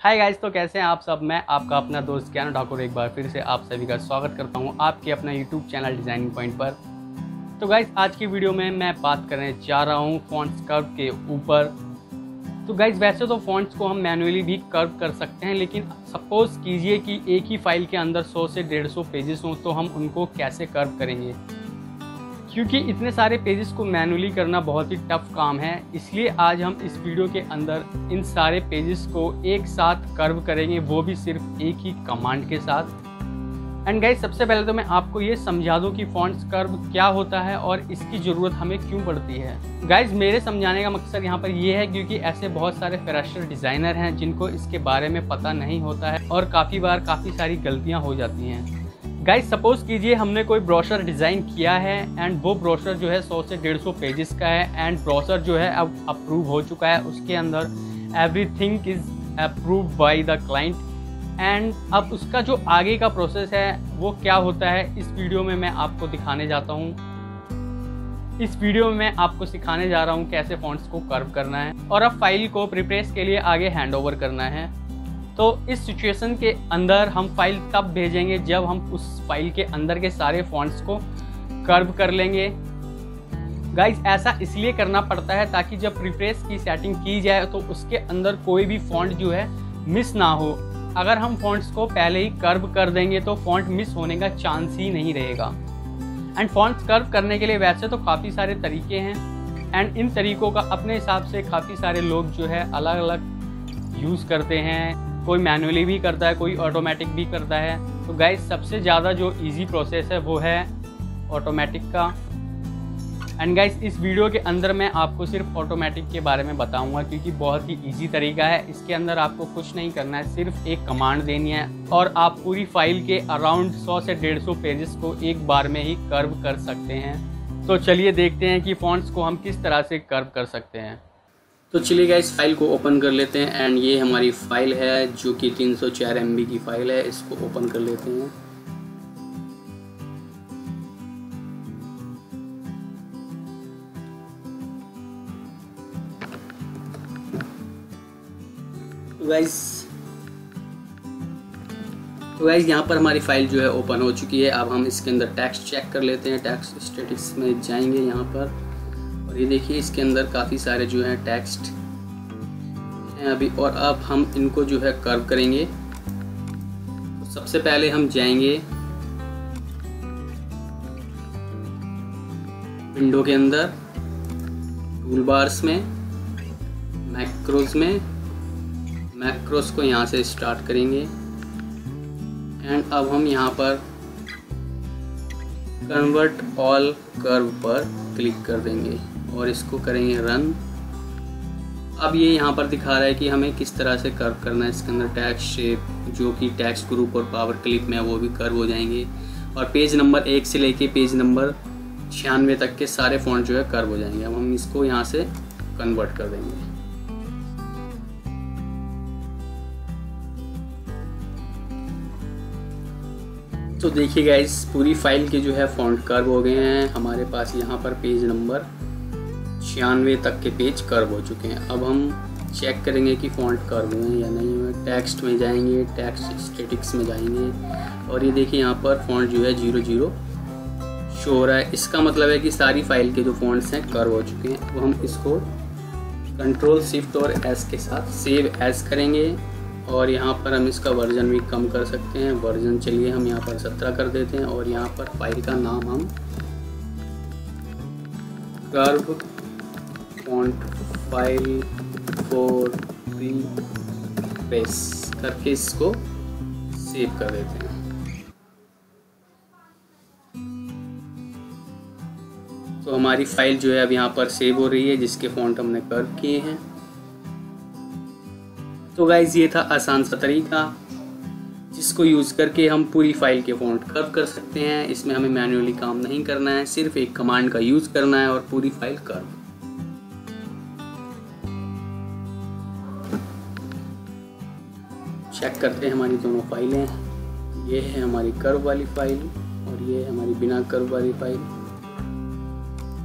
Hi guys तो कैसे हैं आप सब? मैं आपका अपना दोस्त ज्ञान ठाकुर एक बार फिर से आप सभी का स्वागत करता हूँ आपके अपना यूट्यूब चैनल डिज़ाइनिंग पॉइंट पर। तो गाइस आज की वीडियो में मैं बात करने जा रहा हूँ फॉन्ट्स कर्व के ऊपर। तो गाइस वैसे तो फॉन्ट्स को हम मैनुअली भी कर्व कर सकते हैं, लेकिन सपोज़ कीजिए कि एक ही फ़ाइल के अंदर सौ से 150 पेजेस हों तो हम उनको कैसे कर्व करेंगे? क्योंकि इतने सारे पेजेस को मैनुअली करना बहुत ही टफ काम है, इसलिए आज हम इस वीडियो के अंदर इन सारे पेजेस को एक साथ कर्व करेंगे, वो भी सिर्फ़ एक ही कमांड के साथ। एंड गाइज़ सबसे पहले तो मैं आपको ये समझा दूँ कि फॉन्ट्स कर्व क्या होता है और इसकी ज़रूरत हमें क्यों पड़ती है। गाइज़ मेरे समझाने का मकसद यहाँ पर ये है क्योंकि ऐसे बहुत सारे फ्रेशर डिज़ाइनर हैं जिनको इसके बारे में पता नहीं होता है और काफ़ी बार काफ़ी सारी गलतियाँ हो जाती हैं। गाइज़ सपोज़ कीजिए हमने कोई ब्रोशर डिज़ाइन किया है एंड वो ब्रोशर जो है 100 से 150 पेजेस का है एंड ब्रोशर जो है अब अप्रूव हो चुका है उसके अंदर everything is approve by the client and अब उसका जो आगे का प्रोसेस है वो क्या होता है इस वीडियो में मैं आपको दिखाने जाता हूँ। इस वीडियो में मैं आपको सिखाने जा रहा हूँ कैसे फॉन्ट्स को कर्व करना है और अब फ़ाइल को प्रिप्रेस के लिए आगे हैंड ओवर करना है। तो इस सिचुएशन के अंदर हम फ़ाइल तब भेजेंगे जब हम उस फ़ाइल के अंदर के सारे फॉन्ट्स को कर्व कर लेंगे। गाइज़ ऐसा इसलिए करना पड़ता है ताकि जब प्रिफ्रेस की सेटिंग की जाए तो उसके अंदर कोई भी फॉन्ट जो है मिस ना हो। अगर हम फॉन्ट्स को पहले ही कर्व कर देंगे तो फॉन्ट मिस होने का चांस ही नहीं रहेगा। एंड फॉन्ट्स कर्व करने के लिए वैसे तो काफ़ी सारे तरीके हैं। एंड इन तरीकों का अपने हिसाब से काफ़ी सारे लोग जो है अलग अलग यूज़ करते हैं। कोई मैनुअली भी करता है, कोई ऑटोमेटिक भी करता है। तो गाइज़ सबसे ज़्यादा जो इजी प्रोसेस है वो है ऑटोमेटिक का। एंड गाइज़ इस वीडियो के अंदर मैं आपको सिर्फ़ ऑटोमेटिक के बारे में बताऊँगा, क्योंकि बहुत ही इजी तरीका है। इसके अंदर आपको कुछ नहीं करना है, सिर्फ़ एक कमांड देनी है और आप पूरी फ़ाइल के अराउंड 100 से 150 पेजेस को एक बार में ही कर्व कर सकते हैं। तो चलिए देखते हैं कि फॉन्ट्स को हम किस तरह से कर्व कर सकते हैं। तो चलिए इस फ़ाइल को ओपन कर लेते हैं एंड ये हमारी फ़ाइल है जो कि 304 सौ की फ़ाइल है, इसको ओपन कर लेते हैं। तो गाइस यहाँ पर हमारी फ़ाइल जो है ओपन हो चुकी है। अब हम इसके अंदर टैक्स चेक कर लेते हैं। टैक्स स्टेटिक्स में जाएँगे यहाँ पर। ये देखिए, इसके अंदर काफ़ी सारे जो हैं टेक्स्ट हैं अभी, और अब हम इनको जो है कर्व करेंगे। तो सबसे पहले हम जाएँगे विंडो के अंदर टूल बार्स में मैक्रोस में मैक्रोस को यहाँ से स्टार्ट करेंगे। एंड अब हम यहाँ पर कन्वर्ट ऑल कर्व पर क्लिक कर देंगे। और इसको करेंगे रन अब ये यहाँ पर दिखा रहा है कि हमें किस तरह से कर्व करना है, इसके अंदर टैक्स शेप जो कि टैक्स ग्रुप और पावर क्लिप में वो भी कर्व हो जाएँगे। और पेज नंबर एक से लेके पेज नंबर छियानवे तक के सारे फॉन्ट जो है कर्व हो जाएँगे। अब हम इसको यहाँ से कन्वर्ट कर देंगे। तो देखिए गाइस पूरी फ़ाइल के जो है फॉन्ट कर्व हो गए हैं। हमारे पास यहाँ पर पेज नंबर छियानवे तक के पेज कर्व हो चुके हैं। अब हम चेक करेंगे कि फॉन्ट कर्व हुए हैं या नहीं हुए। टेक्स्ट में जाएँगे टेक्स्ट स्टेटिक्स में जाएँगे। और ये देखिए यहाँ पर फॉन्ट जो है ज़ीरो ज़ीरो शो हो रहा है। इसका मतलब है कि सारी फ़ाइल के जो फॉन्ट्स हैं कर्व हो चुके हैं। वो हम इसको कंट्रोल शिफ्ट और एस के साथ सेव एस करेंगे। और यहाँ पर हम इसका वर्जन भी कम कर सकते हैं। वर्जन चलिए हम यहाँ पर सत्रह कर देते हैं। और यहाँ पर फ़ाइल का नाम हम curve font file four three pace करके इसको सेव कर देते हैं। तो हमारी फ़ाइल जो है अब यहाँ पर सेव हो रही है, जिसके फॉन्ट हमने कर्व किए हैं। तो गाइज़ ये था आसान सा तरीका, जिसको यूज़ करके हम पूरी फ़ाइल के फॉन्ट कर्व कर सकते हैं। इसमें हमें मैन्युअली काम नहीं करना है, सिर्फ़ एक कमांड का यूज़ करना है और पूरी फ़ाइल कर्व चेक करते हैं हमारी दोनों फाइलें। ये है हमारी कर्व वाली फ़ाइल और ये है हमारी बिना कर्व वाली फ़ाइल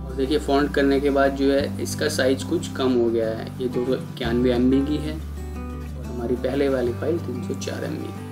और देखिए फ़ॉन्ट करने के बाद जो है, इसका साइज़ कुछ कम हो गया है। ये दो सौ इक्यानवे एम की है और हमारी पहले वाली फ़ाइल तीन सौ चार एम बी